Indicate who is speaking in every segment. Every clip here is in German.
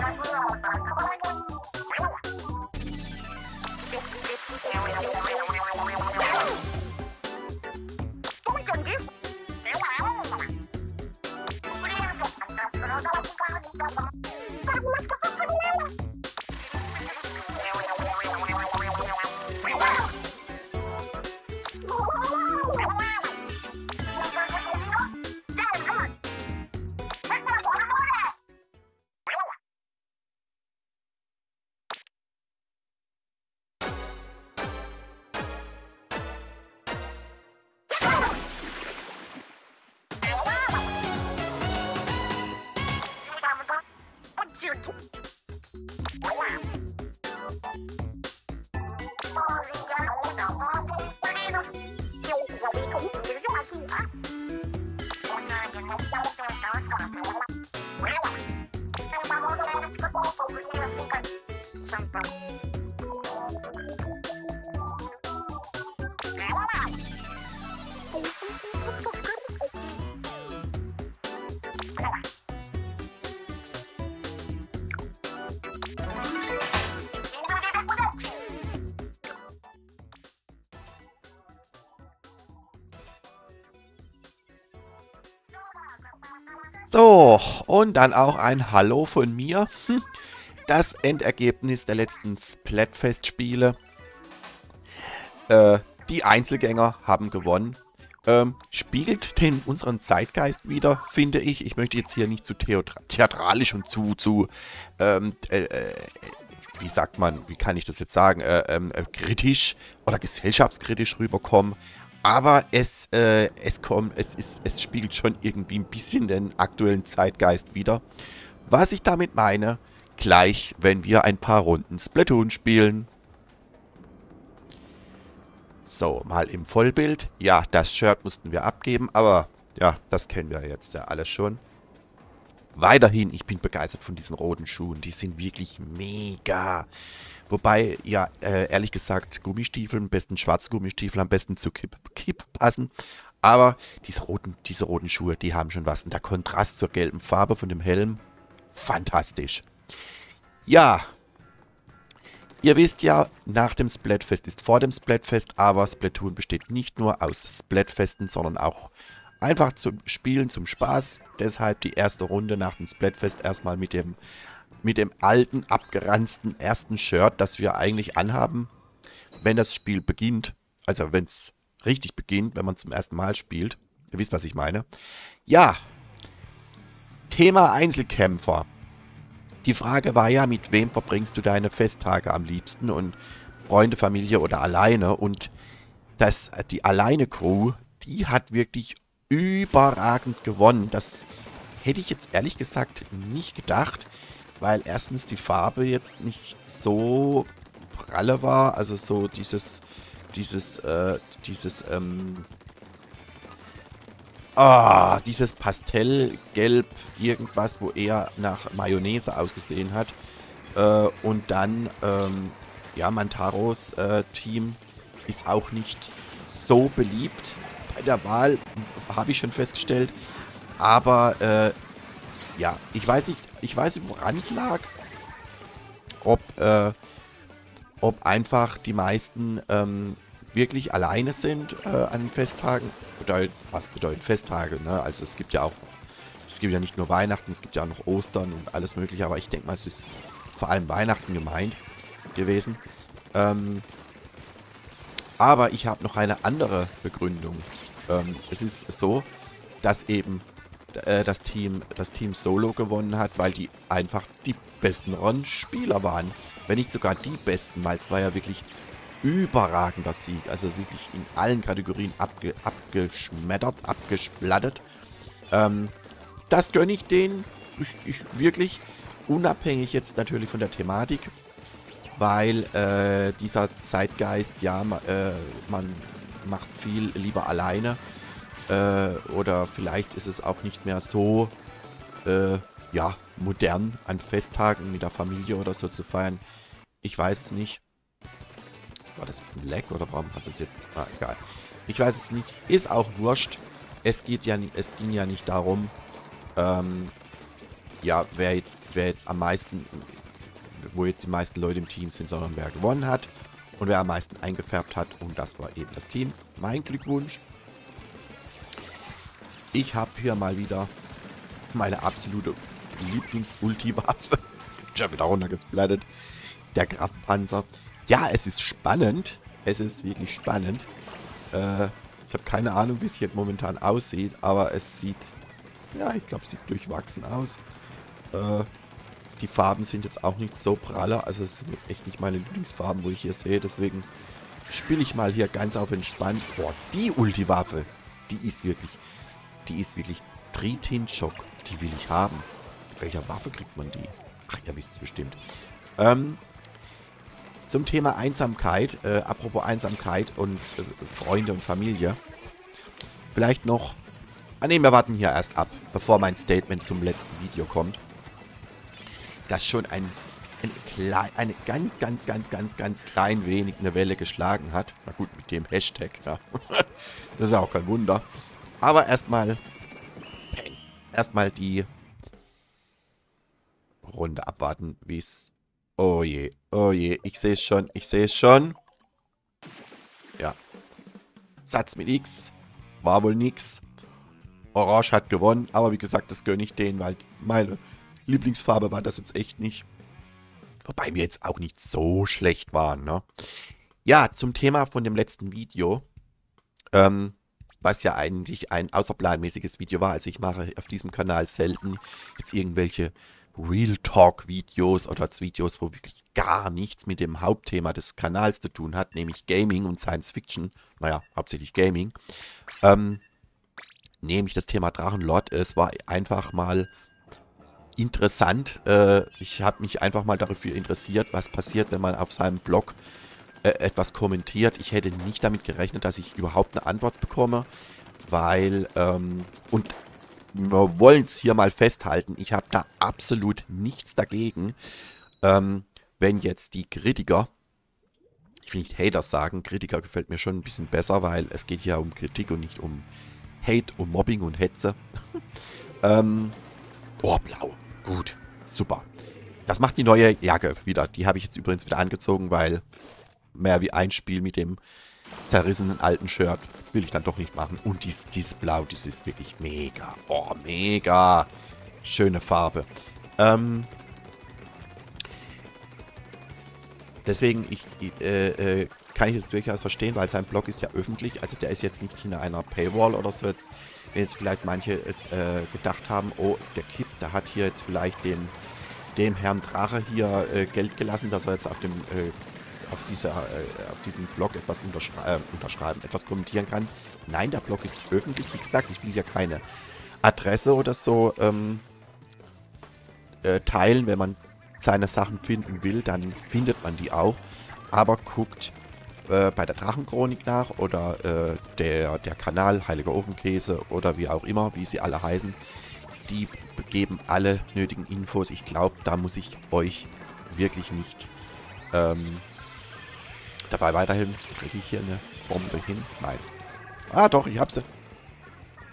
Speaker 1: Thank you. So, und dann auch ein Hallo von mir. Hm, das Endergebnis der letzten Splatfest-Spiele. Äh, die Einzelgänger haben gewonnen. Ähm, spiegelt den unseren Zeitgeist wieder, finde ich. Ich möchte jetzt hier nicht zu theatralisch und zu, zu ähm, äh, äh, wie sagt man, wie kann ich das jetzt sagen, äh, ähm, äh, kritisch oder gesellschaftskritisch rüberkommen. Aber es, äh, es kommt, es ist, es spiegelt schon irgendwie ein bisschen den aktuellen Zeitgeist wieder. Was ich damit meine, gleich, wenn wir ein paar Runden Splatoon spielen. So, mal im Vollbild. Ja, das Shirt mussten wir abgeben, aber ja, das kennen wir jetzt ja alles schon. Weiterhin, ich bin begeistert von diesen roten Schuhen. Die sind wirklich mega. Wobei, ja, äh, ehrlich gesagt, Gummistiefel, am besten schwarze Gummistiefel, am besten zu Kipp, Kipp passen. Aber diese roten, diese roten Schuhe, die haben schon was. Und der Kontrast zur gelben Farbe von dem Helm, fantastisch. Ja, ihr wisst ja, nach dem Splatfest ist vor dem Splatfest, aber Splatoon besteht nicht nur aus Splatfesten, sondern auch einfach zum Spielen, zum Spaß. Deshalb die erste Runde nach dem Splatfest erstmal mit dem mit dem alten, abgeranzten ersten Shirt, das wir eigentlich anhaben, wenn das Spiel beginnt. Also wenn es richtig beginnt, wenn man zum ersten Mal spielt. Ihr wisst, was ich meine. Ja, Thema Einzelkämpfer. Die Frage war ja, mit wem verbringst du deine Festtage am liebsten und Freunde, Familie oder alleine? Und das, die Alleine-Crew, die hat wirklich überragend gewonnen. Das hätte ich jetzt ehrlich gesagt nicht gedacht weil erstens die Farbe jetzt nicht so pralle war, also so dieses, dieses, äh, dieses, ähm, ah, dieses Pastellgelb, irgendwas, wo eher nach Mayonnaise ausgesehen hat. Äh, und dann, ähm, ja, Mantaros äh, Team ist auch nicht so beliebt der Wahl, habe ich schon festgestellt. Aber äh, ja, ich weiß nicht, ich weiß nicht, woran es lag. Ob, äh, ob einfach die meisten ähm, wirklich alleine sind äh, an Festtagen. Bedeutet, was bedeutet Festtage, ne? Also es gibt ja auch, es gibt ja nicht nur Weihnachten, es gibt ja auch noch Ostern und alles mögliche, aber ich denke mal, es ist vor allem Weihnachten gemeint gewesen. Ähm, aber ich habe noch eine andere Begründung. Ähm, es ist so, dass eben äh, das, Team, das Team Solo gewonnen hat, weil die einfach die besten Ron-Spieler waren. Wenn nicht sogar die besten, weil es war ja wirklich überragender Sieg. Also wirklich in allen Kategorien abge abgeschmettert, abgesplattet. Ähm, das gönne ich denen. Ich, ich, wirklich unabhängig jetzt natürlich von der Thematik. Weil äh, dieser Zeitgeist, ja, äh, man macht viel lieber alleine. Äh, oder vielleicht ist es auch nicht mehr so, äh, ja, modern an Festtagen mit der Familie oder so zu feiern. Ich weiß es nicht. War das jetzt ein Lag oder warum hat es jetzt... Ah, egal. Ich weiß es nicht. Ist auch wurscht. Es geht ja es ging ja nicht darum, ähm, ja, wer jetzt, wer jetzt am meisten, wo jetzt die meisten Leute im Team sind, sondern wer gewonnen hat und wer am meisten eingefärbt hat. Und das war eben das Team. Mein Glückwunsch. Ich habe hier mal wieder meine absolute Lieblings-Ulti-Waffe. Schon wieder runtergesplattert. Der Grabpanzer. Ja, es ist spannend. Es ist wirklich spannend. Äh, ich habe keine Ahnung, wie es jetzt momentan aussieht, aber es sieht, ja, ich glaube, sieht durchwachsen aus. Äh, die Farben sind jetzt auch nicht so praller, also es sind jetzt echt nicht meine Lieblingsfarben, wo ich hier sehe, deswegen spiele ich mal hier ganz auf entspannt. Boah, die Ulti-Waffe, die ist wirklich, die ist wirklich Tritin-Schock. Die will ich haben. Mit welcher Waffe kriegt man die? Ach, ihr wisst es bestimmt. Ähm, zum Thema Einsamkeit, äh, apropos Einsamkeit und äh, Freunde und Familie. Vielleicht noch... Ah ne, wir warten hier erst ab, bevor mein Statement zum letzten Video kommt. Das schon ein, ein klein, eine ganz, ganz, ganz, ganz, ganz klein wenig eine Welle geschlagen hat. Na gut, mit dem Hashtag, ja. das ist ja auch kein Wunder. Aber erstmal... Erstmal die Runde abwarten, wie es Oh je, oh je. Ich sehe es schon, ich sehe es schon. Ja. Satz mit X. War wohl nix. Orange hat gewonnen, aber wie gesagt, das gönne ich denen, weil meine Lieblingsfarbe war das jetzt echt nicht. Wobei wir jetzt auch nicht so schlecht waren, ne? Ja, zum Thema von dem letzten Video. Ähm, was ja eigentlich ein außerplanmäßiges Video war. Also ich mache auf diesem Kanal selten jetzt irgendwelche Real Talk Videos oder Videos, wo wirklich gar nichts mit dem Hauptthema des Kanals zu tun hat, nämlich Gaming und Science Fiction, naja, hauptsächlich Gaming, ähm, nehme ich das Thema Drachenlord. Es war einfach mal interessant. Äh, ich habe mich einfach mal dafür interessiert, was passiert, wenn man auf seinem Blog äh, etwas kommentiert. Ich hätte nicht damit gerechnet, dass ich überhaupt eine Antwort bekomme, weil, ähm, und wir wollen es hier mal festhalten, ich habe da absolut nichts dagegen, ähm, wenn jetzt die Kritiker, ich will nicht Haters sagen, Kritiker gefällt mir schon ein bisschen besser, weil es geht ja um Kritik und nicht um Hate, um Mobbing und Hetze. ähm, oh, blau. Gut. Super. Das macht die neue Jacke wieder. Die habe ich jetzt übrigens wieder angezogen, weil mehr wie ein Spiel mit dem zerrissenen alten Shirt will ich dann doch nicht machen. Und dies, dieses Blau, das ist wirklich mega. Oh, mega. Schöne Farbe. Ähm, deswegen, ich, äh, äh, kann ich es durchaus verstehen, weil sein Blog ist ja öffentlich. Also der ist jetzt nicht hinter einer Paywall oder so. Jetzt, jetzt vielleicht manche äh, gedacht haben, oh, der Kipp, der hat hier jetzt vielleicht den, dem Herrn Drache hier äh, Geld gelassen, dass er jetzt auf dem äh, auf, dieser, äh, auf diesem Blog etwas unterschrei äh, unterschreiben, etwas kommentieren kann. Nein, der Blog ist öffentlich. Wie gesagt, ich will ja keine Adresse oder so ähm, äh, teilen. Wenn man seine Sachen finden will, dann findet man die auch. Aber guckt äh, bei der Drachenchronik nach oder äh, der, der Kanal Heiliger Ofenkäse oder wie auch immer, wie sie alle heißen. Die geben alle nötigen Infos. Ich glaube, da muss ich euch wirklich nicht ähm, dabei weiterhin. Kriege ich hier eine Bombe hin? Nein. Ah, doch, ich habe sie.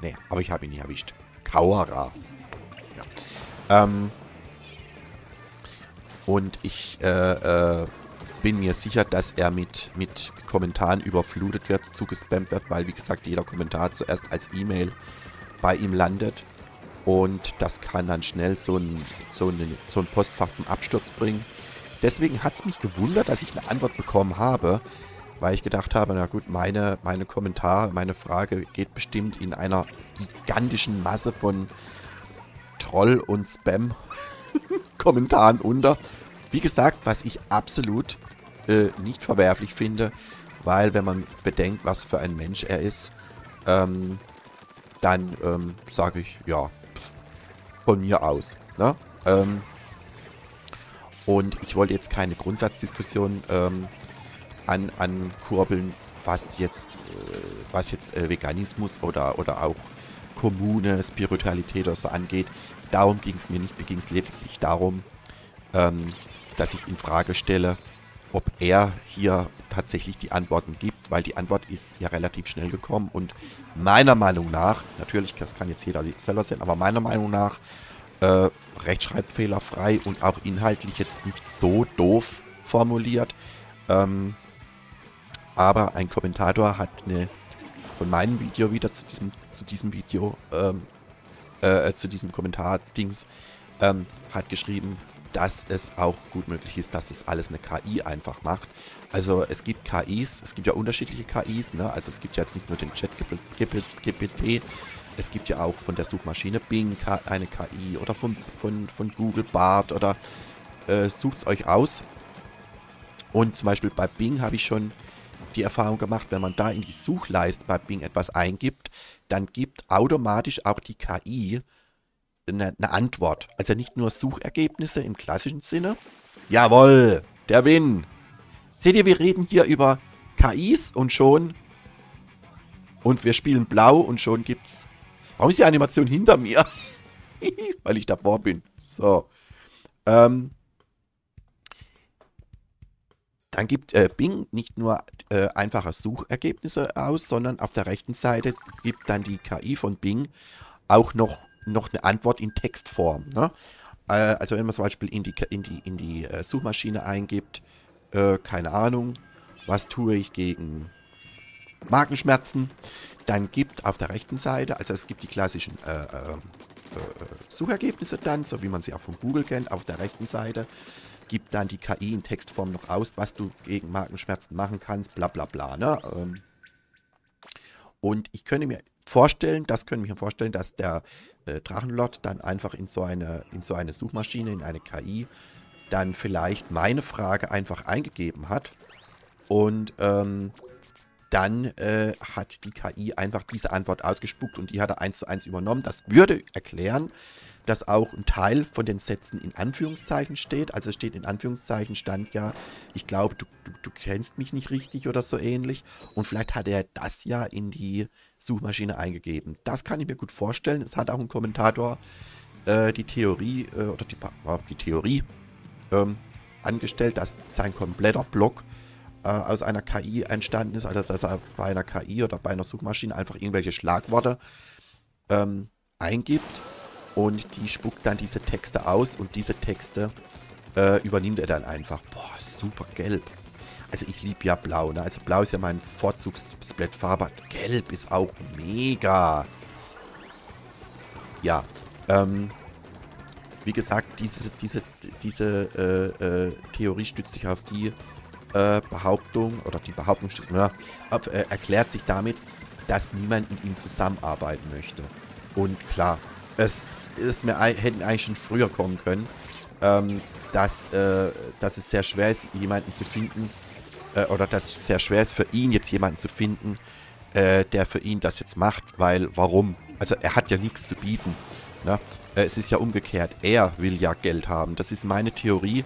Speaker 1: Nee, aber ich habe ihn nicht erwischt. Kawara. Ja. Ähm, und ich äh, äh, bin mir sicher, dass er mit, mit Kommentaren überflutet wird, zugespammt wird, weil, wie gesagt, jeder Kommentar zuerst als E-Mail bei ihm landet. Und das kann dann schnell so ein, so, ein, so ein Postfach zum Absturz bringen. Deswegen hat es mich gewundert, dass ich eine Antwort bekommen habe, weil ich gedacht habe, na gut, meine, meine Kommentare, meine Frage geht bestimmt in einer gigantischen Masse von Troll- und Spam-Kommentaren unter. Wie gesagt, was ich absolut äh, nicht verwerflich finde, weil wenn man bedenkt, was für ein Mensch er ist, ähm, dann ähm, sage ich, ja, pff, von mir aus. Ne? Ähm, und ich wollte jetzt keine Grundsatzdiskussion ähm, an, ankurbeln, was jetzt, äh, was jetzt äh, Veganismus oder, oder auch Kommune, Spiritualität oder so angeht. Darum ging es mir nicht, mir ging es lediglich darum, ähm, dass ich in Frage stelle, ob er hier tatsächlich die Antworten gibt, weil die Antwort ist ja relativ schnell gekommen und meiner Meinung nach, natürlich, das kann jetzt jeder selber sehen, aber meiner Meinung nach äh, rechtschreibfehlerfrei und auch inhaltlich jetzt nicht so doof formuliert. Ähm, aber ein Kommentator hat eine von meinem Video wieder zu diesem, zu diesem Video, ähm, äh, zu diesem Kommentar-Dings, ähm, hat geschrieben, dass es auch gut möglich ist, dass es alles eine KI einfach macht. Also es gibt KIs, es gibt ja unterschiedliche KIs, ne? also es gibt ja jetzt nicht nur den Chat GPT, es gibt ja auch von der Suchmaschine Bing eine KI oder von, von, von Google Bart oder äh, sucht es euch aus. Und zum Beispiel bei Bing habe ich schon die Erfahrung gemacht, wenn man da in die Suchleiste bei Bing etwas eingibt, dann gibt automatisch auch die KI eine, eine Antwort. Also nicht nur Suchergebnisse im klassischen Sinne. Jawohl, der Win. Seht ihr, wir reden hier über KIs und schon... Und wir spielen blau und schon gibt's... Warum ist die Animation hinter mir? Weil ich davor bin. So. Ähm, dann gibt äh, Bing nicht nur äh, einfache Suchergebnisse aus, sondern auf der rechten Seite gibt dann die KI von Bing auch noch, noch eine Antwort in Textform. Ne? Äh, also wenn man zum Beispiel in die, in die, in die äh, Suchmaschine eingibt, äh, keine Ahnung, was tue ich gegen Magenschmerzen, dann gibt auf der rechten Seite, also es gibt die klassischen äh, Suchergebnisse dann, so wie man sie auch von Google kennt, auf der rechten Seite gibt dann die KI in Textform noch aus, was du gegen Magenschmerzen machen kannst, bla bla bla. Ne? Ähm. Und ich könnte mir vorstellen, das könnte mir vorstellen, dass der äh, Drachenlord dann einfach in so, eine, in so eine Suchmaschine, in eine KI, dann vielleicht meine Frage einfach eingegeben hat und ähm, dann äh, hat die KI einfach diese Antwort ausgespuckt und die hat er eins zu eins übernommen. Das würde erklären, dass auch ein Teil von den Sätzen in Anführungszeichen steht. Also steht in Anführungszeichen stand ja, ich glaube, du, du, du kennst mich nicht richtig oder so ähnlich. Und vielleicht hat er das ja in die Suchmaschine eingegeben. Das kann ich mir gut vorstellen. Es hat auch ein Kommentator äh, die Theorie äh, oder die, äh, die Theorie ähm, angestellt, dass sein kompletter Blog äh, aus einer KI entstanden ist, also dass er bei einer KI oder bei einer Suchmaschine einfach irgendwelche Schlagworte ähm, eingibt und die spuckt dann diese Texte aus und diese Texte äh, übernimmt er dann einfach. Boah, super gelb. Also ich liebe ja blau, ne? Also blau ist ja mein Vorzugs-Split-Farbe. Gelb ist auch mega. Ja, ähm, wie gesagt, diese, diese, diese äh, äh, Theorie stützt sich auf die äh, Behauptung, oder die Behauptung ja, äh, erklärt sich damit, dass niemand mit ihm zusammenarbeiten möchte. Und klar, es ist mir hätten eigentlich schon früher kommen können, ähm, dass, äh, dass es sehr schwer ist, jemanden zu finden, äh, oder dass es sehr schwer ist für ihn jetzt jemanden zu finden, äh, der für ihn das jetzt macht, weil warum? Also er hat ja nichts zu bieten. Ne? Äh, es ist ja umgekehrt, er will ja Geld haben. Das ist meine Theorie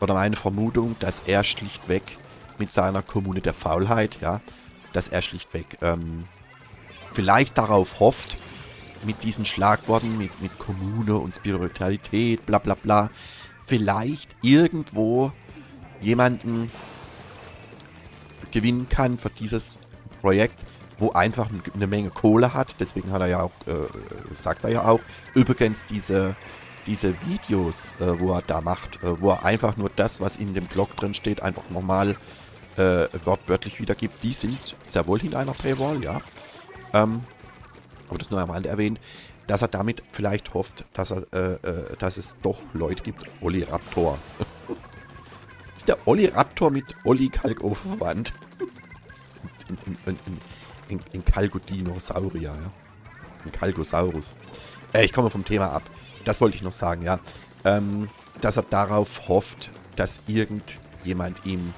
Speaker 1: oder meine Vermutung, dass er schlichtweg mit seiner Kommune der Faulheit, ja, dass er schlichtweg ähm, vielleicht darauf hofft, mit diesen Schlagworten, mit, mit Kommune und Spiritualität, bla bla bla, vielleicht irgendwo jemanden gewinnen kann für dieses Projekt, wo einfach eine Menge Kohle hat. Deswegen hat er ja auch, äh, sagt er ja auch, übrigens diese, diese Videos, äh, wo er da macht, äh, wo er einfach nur das, was in dem Blog drin steht, einfach nochmal äh, wortwörtlich wiedergibt, die sind sehr wohl hinter einer Paywall, ja. Ähm, aber das nur am Rande erwähnt, dass er damit vielleicht hofft, dass, er, äh, äh, dass es doch Leute gibt. Olli Raptor. ist der Olli Raptor mit Olli Kalkofer verwandt? in, in, in, in, in Kalkodinosaurier, ja. Ein Kalkosaurus. Äh, ich komme vom Thema ab. Das wollte ich noch sagen, ja. Ähm, dass er darauf hofft, dass irgendjemand ihm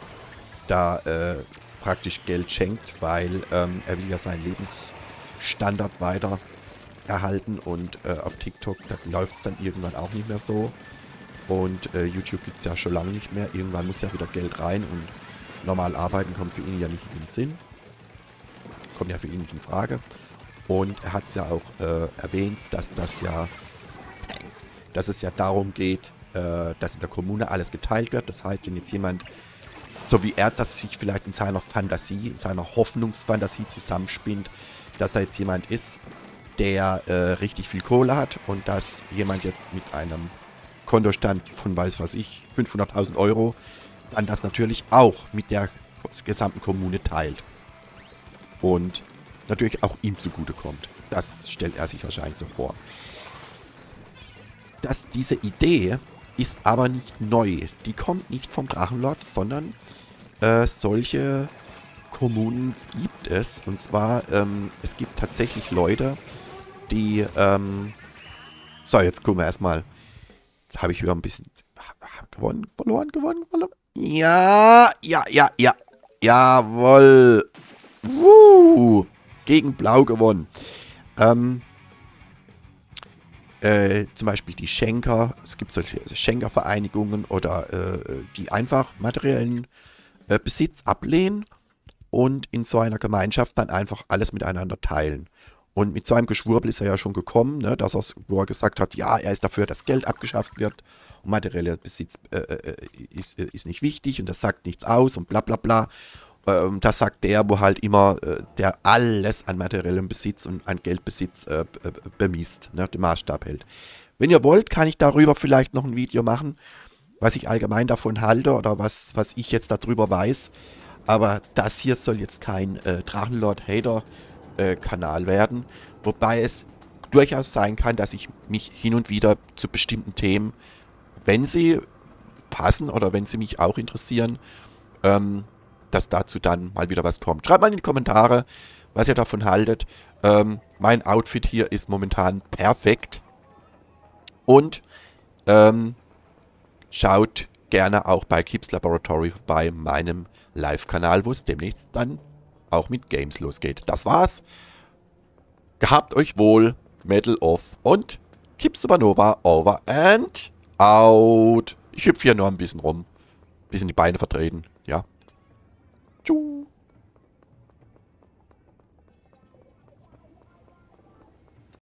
Speaker 1: da äh, praktisch Geld schenkt, weil ähm, er will ja sein Lebens Standard weiter erhalten und äh, auf TikTok, läuft es dann irgendwann auch nicht mehr so. Und äh, YouTube gibt es ja schon lange nicht mehr. Irgendwann muss ja wieder Geld rein und normal arbeiten kommt für ihn ja nicht in den Sinn. Kommt ja für ihn nicht in Frage. Und er hat es ja auch äh, erwähnt, dass das ja, dass es ja darum geht, äh, dass in der Kommune alles geteilt wird. Das heißt, wenn jetzt jemand so wie er das sich vielleicht in seiner Fantasie, in seiner Hoffnungsfantasie zusammenspinnt, dass da jetzt jemand ist, der äh, richtig viel Kohle hat und dass jemand jetzt mit einem Kontostand von, weiß was ich, 500.000 Euro, dann das natürlich auch mit der gesamten Kommune teilt. Und natürlich auch ihm zugutekommt. Das stellt er sich wahrscheinlich so vor. Dass diese Idee ist aber nicht neu. Die kommt nicht vom Drachenlord, sondern äh, solche Kommunen gibt es. Und zwar, ähm, es gibt tatsächlich Leute, die, ähm, so, jetzt gucken wir erstmal. Jetzt habe ich wieder ein bisschen gewonnen, verloren, gewonnen, verloren. Ja, ja, ja, ja. Jawoll. Woo. Gegen Blau gewonnen. Ähm, äh, zum Beispiel die Schenker. Es gibt solche Schenkervereinigungen oder äh, die einfach materiellen äh, Besitz ablehnen und in so einer Gemeinschaft dann einfach alles miteinander teilen. Und mit so einem Geschwurbel ist er ja schon gekommen, ne, dass er, wo er gesagt hat, ja, er ist dafür, dass Geld abgeschafft wird und materieller Besitz äh, äh, ist, äh, ist nicht wichtig und das sagt nichts aus und bla bla bla. Ähm, das sagt der, wo halt immer äh, der alles an materiellem Besitz und an Geldbesitz äh, bemisst, ne, den Maßstab hält. Wenn ihr wollt, kann ich darüber vielleicht noch ein Video machen, was ich allgemein davon halte oder was, was ich jetzt darüber weiß. Aber das hier soll jetzt kein äh, Drachenlord-Hater-Kanal äh, werden. Wobei es durchaus sein kann, dass ich mich hin und wieder zu bestimmten Themen, wenn sie passen oder wenn sie mich auch interessieren, ähm, dass dazu dann mal wieder was kommt. Schreibt mal in die Kommentare, was ihr davon haltet. Ähm, mein Outfit hier ist momentan perfekt. Und ähm, schaut gerne auch bei Kips Laboratory bei meinem Live-Kanal, wo es demnächst dann auch mit Games losgeht. Das war's. Gehabt euch wohl. Metal off und Kips Supernova over and out. Ich hüpfe hier nur ein bisschen rum. Bisschen die Beine vertreten. Ja. Tschüss.